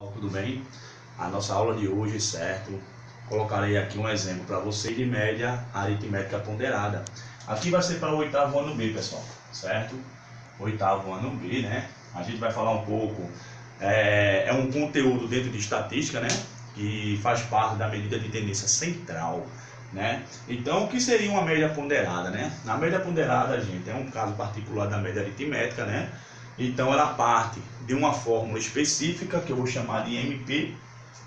Tudo bem? A nossa aula de hoje, certo? Colocarei aqui um exemplo para você de média aritmética ponderada. Aqui vai ser para o oitavo ano B, pessoal, certo? Oitavo ano B, né? A gente vai falar um pouco. É, é um conteúdo dentro de estatística, né? Que faz parte da medida de tendência central, né? Então, o que seria uma média ponderada, né? Na média ponderada, gente, é um caso particular da média aritmética, né? Então ela parte de uma fórmula específica que eu vou chamar de MP,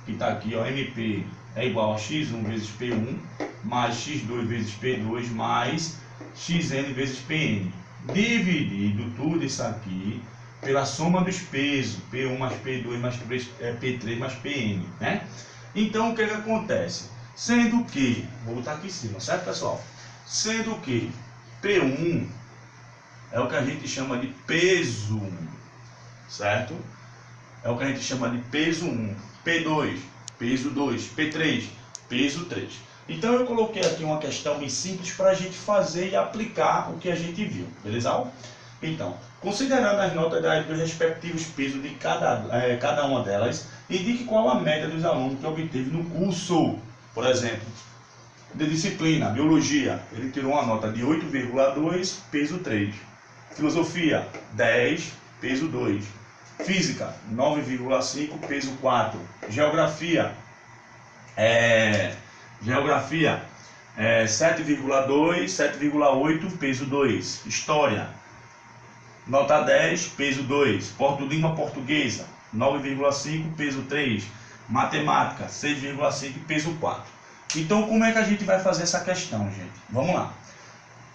que está aqui, ó, MP é igual a x1 vezes P1 mais x2 vezes P2 mais xn vezes Pn. Dividido tudo isso aqui pela soma dos pesos, P1 mais P2 mais P3 mais Pn, né? Então o que, que acontece? Sendo que, vou botar aqui em cima, certo pessoal? Sendo que P1 é o que a gente chama de peso, certo? É o que a gente chama de peso 1. P2, peso 2. P3, peso 3. Então eu coloquei aqui uma questão bem simples para a gente fazer e aplicar o que a gente viu, beleza? Então, considerando as notas dos respectivos pesos de cada, é, cada uma delas, indique qual a média dos alunos que obteve no curso. Por exemplo, de disciplina, biologia, ele tirou uma nota de 8,2, peso 3. Filosofia, 10, peso 2. Física, 9,5, peso 4. Geografia, é, geografia, é, 7,2, 7,8, peso 2. História, nota 10, peso 2. Porto Língua Portuguesa, 9,5, peso 3. Matemática, 6,5, peso 4. Então, como é que a gente vai fazer essa questão, gente? Vamos lá.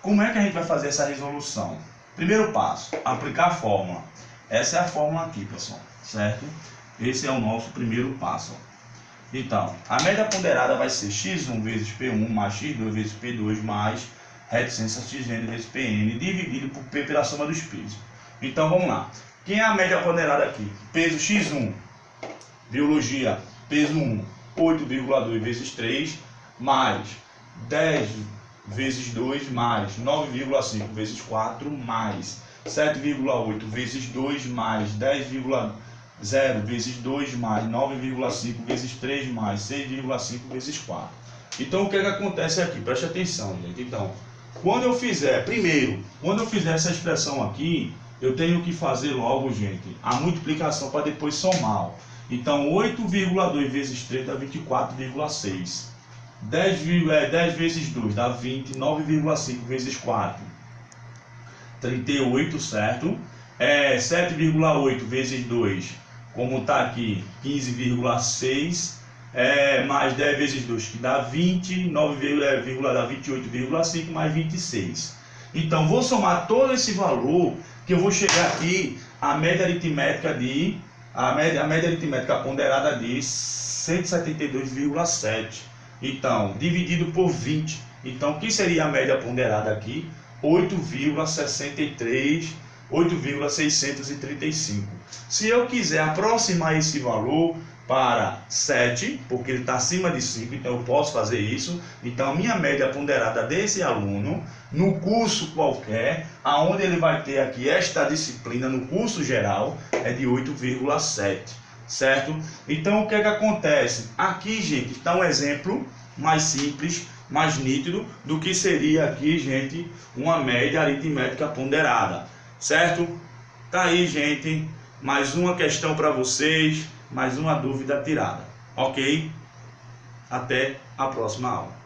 Como é que a gente vai fazer essa resolução? Primeiro passo, aplicar a fórmula. Essa é a fórmula aqui, pessoal, certo? Esse é o nosso primeiro passo. Então, a média ponderada vai ser x1 vezes P1 mais x2 vezes P2 mais reticência xn vezes Pn dividido por P pela soma dos pesos. Então, vamos lá. Quem é a média ponderada aqui? Peso x1, biologia, peso 1, 8,2 vezes 3, mais 10 vezes 2 mais 9,5 vezes 4 mais 7,8 vezes 2 mais 10,0 vezes 2 mais 9,5 vezes 3 mais 6,5 vezes 4. Então o que, é que acontece aqui? Preste atenção, gente. Então, quando eu fizer, primeiro, quando eu fizer essa expressão aqui, eu tenho que fazer logo, gente, a multiplicação para depois somar. Então, 8,2 vezes 3 dá 24,6. 10, é, 10 vezes 2 dá 20, 9,5 vezes 4, 38, certo? É, 7,8 vezes 2, como está aqui, 15,6, é, mais 10 vezes 2, que dá 20, 9, é, dá 28,5 mais 26. Então, vou somar todo esse valor, que eu vou chegar aqui, a média aritmética de, a média, a média aritmética ponderada de 172,7. Então, dividido por 20. Então, o que seria a média ponderada aqui? 8,63, 8,635. Se eu quiser aproximar esse valor para 7, porque ele está acima de 5, então eu posso fazer isso. Então, a minha média ponderada desse aluno, no curso qualquer, aonde ele vai ter aqui esta disciplina, no curso geral, é de 8,7 certo? Então o que é que acontece? Aqui, gente, está um exemplo mais simples, mais nítido do que seria aqui, gente, uma média aritmética ponderada, certo? Tá aí, gente, mais uma questão para vocês, mais uma dúvida tirada, ok? Até a próxima aula.